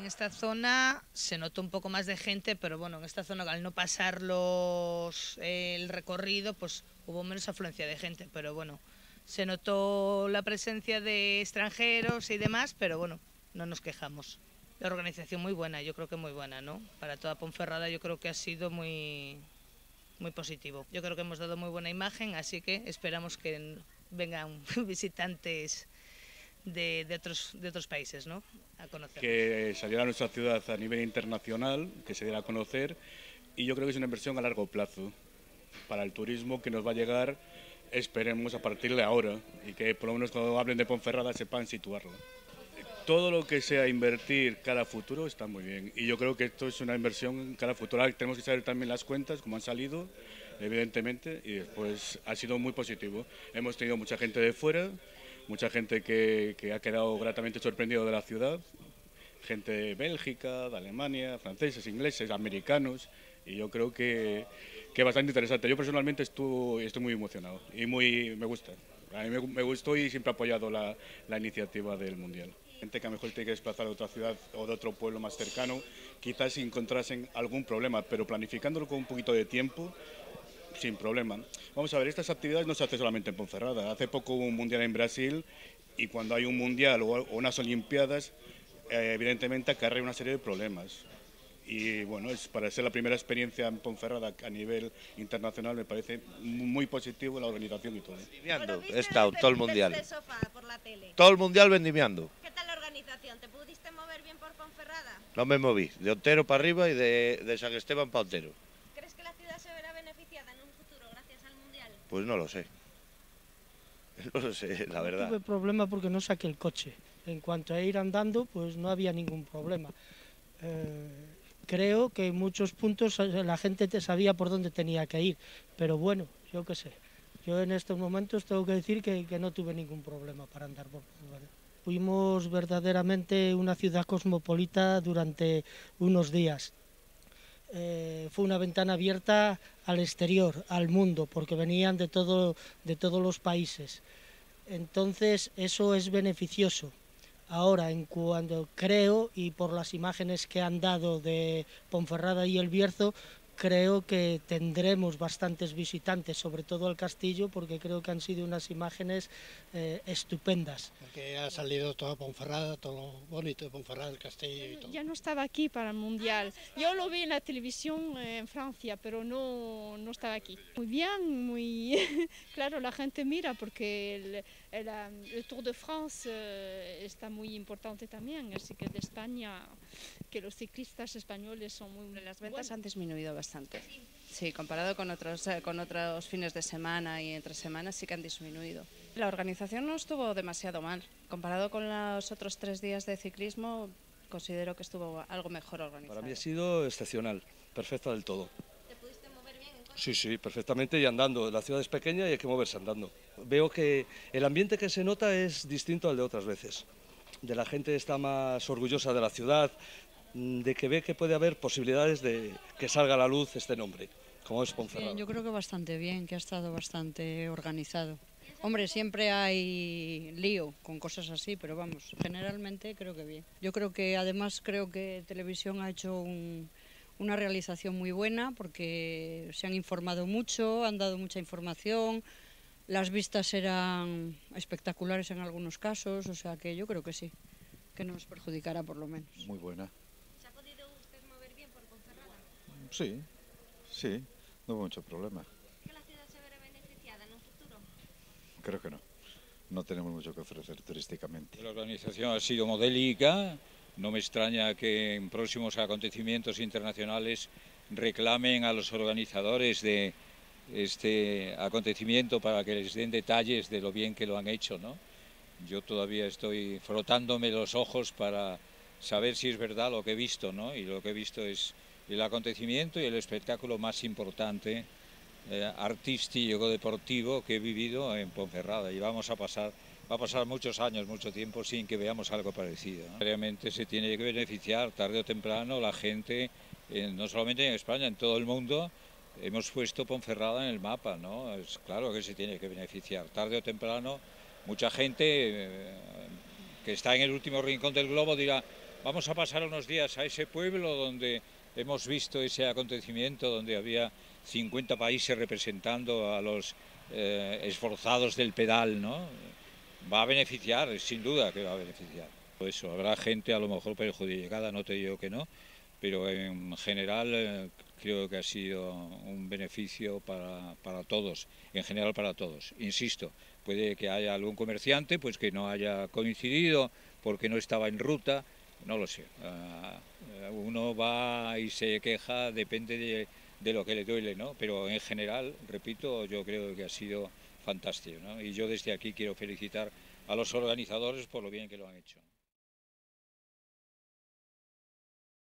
En esta zona se notó un poco más de gente, pero bueno, en esta zona al no pasar los, el recorrido, pues hubo menos afluencia de gente, pero bueno, se notó la presencia de extranjeros y demás, pero bueno, no nos quejamos. La organización muy buena, yo creo que muy buena, ¿no? Para toda Ponferrada yo creo que ha sido muy, muy positivo. Yo creo que hemos dado muy buena imagen, así que esperamos que vengan visitantes de, de, otros, de otros países ¿no? a conocer. Que saliera nuestra ciudad a nivel internacional, que se diera a conocer, y yo creo que es una inversión a largo plazo para el turismo que nos va a llegar, esperemos, a partir de ahora, y que por lo menos cuando hablen de Ponferrada sepan situarlo. Todo lo que sea invertir cara a futuro está muy bien, y yo creo que esto es una inversión cara a futuro. Tenemos que saber también las cuentas, cómo han salido, evidentemente, y después ha sido muy positivo. Hemos tenido mucha gente de fuera, mucha gente que, que, ha quedado gratamente sorprendido de la ciudad, gente de Bélgica, de Alemania, franceses, ingleses, americanos, y yo creo que, que bastante interesante. Yo personalmente estoy, estoy muy emocionado y muy, me gusta. A mí me, gustó y siempre he apoyado la, la iniciativa del Mundial. Gente que a lo mejor tiene que desplazar a otra ciudad o de otro pueblo más cercano, quizás encontrasen algún problema, pero planificándolo con un poquito de tiempo, sin problema. Vamos a ver, estas actividades no se hacen solamente en Ponferrada. Hace poco hubo un mundial en Brasil y cuando hay un mundial o unas olimpiadas, eh, evidentemente acarrea una serie de problemas. Y bueno, es para ser la primera experiencia en Ponferrada a nivel internacional me parece muy positivo la organización y todo. Vendimiando, he estado todo el mundial. Sofá, por la tele. Todo el mundial vendimiando. ¿Qué tal la organización? ¿Te pudiste mover bien por Ponferrada? No me moví, de Otero para arriba y de, de San Esteban para Otero. ¿Crees que la ciudad se verá beneficiada en un futuro gracias al mundial? Pues no lo sé. No lo sé, la verdad. Tuve problema porque no saqué el coche. En cuanto a ir andando, pues no había ningún problema. Eh, creo que en muchos puntos la gente te sabía por dónde tenía que ir, pero bueno, yo qué sé. Yo en estos momentos tengo que decir que, que no tuve ningún problema para andar por Fuimos verdaderamente una ciudad cosmopolita durante unos días. Eh, fue una ventana abierta al exterior, al mundo, porque venían de, todo, de todos los países. Entonces eso es beneficioso. Ahora, en cuando creo, y por las imágenes que han dado de Ponferrada y El Bierzo, creo que tendremos bastantes visitantes, sobre todo al castillo, porque creo que han sido unas imágenes eh, estupendas. Porque ha salido toda Ponferrada, todo bonito de Ponferrada, el castillo y todo. Ya no estaba aquí para el Mundial. Yo lo vi en la televisión eh, en Francia, pero no, no estaba aquí. Muy bien, muy... claro, la gente mira porque el, el, el Tour de France eh, está muy importante también, así que de España, que los ciclistas españoles son muy... Las ventas buenos. han disminuido bastante. Sí, comparado con otros, eh, con otros fines de semana y entre semanas sí que han disminuido. La organización no estuvo demasiado mal. Comparado con los otros tres días de ciclismo, considero que estuvo algo mejor organizado. Para mí ha sido excepcional, perfecta del todo. ¿Te pudiste mover bien en? Sí, sí, perfectamente y andando. La ciudad es pequeña y hay que moverse andando. Veo que el ambiente que se nota es distinto al de otras veces. De la gente está más orgullosa de la ciudad, mm, de que ve que puede haber posibilidades de que salga a la luz este nombre, como es Ponferrada. Yo creo que bastante bien, que ha estado bastante organizado. Hombre, siempre hay lío con cosas así, pero vamos, generalmente creo que bien. Yo creo que además creo que Televisión ha hecho un- una realización muy buena porque se han informado mucho, han dado mucha información, las vistas eran espectaculares en algunos casos, o sea que yo creo que sí, que no nos perjudicará por lo menos. Muy buena. ¿Se ha podido usted mover bien por Ponferrada? Sí, sí, no hubo mucho problema. ¿Que la ciudad se verá beneficiada en un futuro? Creo que no. No tenemos mucho que ofrecer turísticamente. La organización ha sido modélica. No me extraña que en próximos acontecimientos internacionales reclamen a los organizadores de este acontecimiento para que les den detalles de lo bien que lo han hecho. ¿no? Yo todavía estoy frotándome los ojos para saber si es verdad lo que he visto. ¿no? Y lo que he visto es el acontecimiento y el espectáculo más importante eh, artístico, deportivo que he vivido en Ponferrada y vamos a pasar, va a pasar muchos años, mucho tiempo sin que veamos algo parecido. ¿no? Realmente se tiene que beneficiar tarde o temprano la gente, eh, no solamente en España, en todo el mundo. Hemos puesto Ponferrada en el mapa, ¿no? Es claro que se tiene que beneficiar. Tarde o temprano, mucha gente eh, que está en el último rincón del globo dirá, Vamos a pasar unos días a ese pueblo donde hemos visto ese acontecimiento, donde había 50 países representando a los eh, esforzados del pedal, ¿no? Va a beneficiar, sin duda que va a beneficiar. Eso, habrá gente a lo mejor perjudicada, no te digo que no, pero en general eh, creo que ha sido un beneficio para, para, todos, en general para todos. Insisto, puede que haya algún comerciante pues que no haya coincidido porque no estaba en ruta, no lo sé. Uh, uno va y se queja, depende de, de, lo que le duele, ¿no? Pero en general, repito, yo creo que ha sido fantástico, ¿no? Y yo desde aquí quiero felicitar a los organizadores por lo bien que lo han hecho.